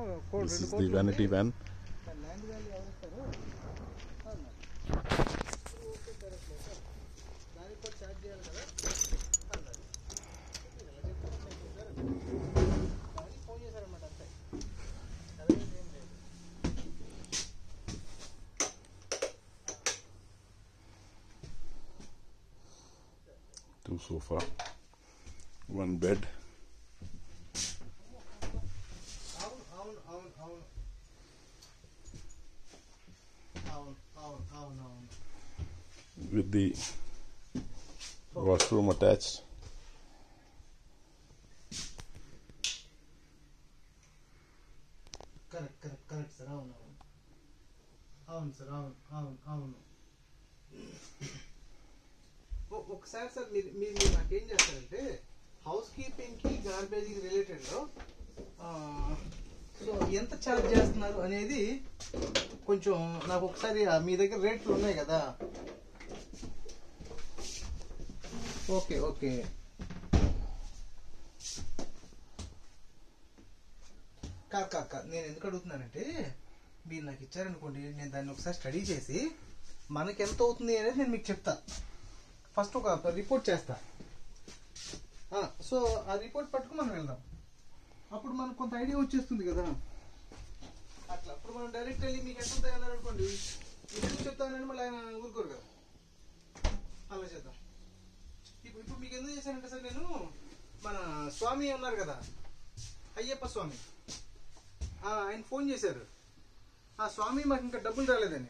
This is the vanity van. Two sofa, one bed. with the washroom attached. Correct, correct, correct, sir. Avun, avun. Avun, sir. Avun, avun, avun. ఒకసారి sir మీరు మీరు మీరు నాకేం చేస్తారంటే house కీపింగ్కి గార్బేజ్కి రిలేటెడ్లో సో ఎంత ఛార్జ్ చేస్తున్నారు అనేది కొంచెం నాకు ఒకసారి మీ దగ్గర రేట్లు ఉన్నాయి కదా. ఓకే ఓకే కాదు కాదు నేను ఎందుకు అడుగుతున్నానంటే మీరు నాకు ఇచ్చారనుకోండి నేను దాన్ని ఒకసారి స్టడీ చేసి మనకి ఎంత అవుతుంది అనేది నేను మీకు చెప్తా. ఫస్ట్ ఒక రిపోర్ట్ చేస్తా. సో ఆ రిపోర్ట్ పట్టుకు మనం వెళ్దాం. అప్పుడు మనకు కొంత ఐడియా వచ్చేస్తుంది కదా. అట్లా అప్పుడు మనం డైరెక్ట్ వెళ్ళి మీకు ఎంత అన్నారు అనుకోండి ఎందుకు చెప్తానని మళ్ళీ ఆయన ఊరుకోరు కదా. అలా చేద్దాం. ఇప్పుడు ఇప్పుడు మీకు ఎందుకు చేశానంటే సార్ నేను మన స్వామి ఉన్నారు కదా అయ్యప్ప స్వామి. ఆయన ఫోన్ చేశారు. ఆ స్వామి మాకు ఇంకా డబ్బులు రాలేదని.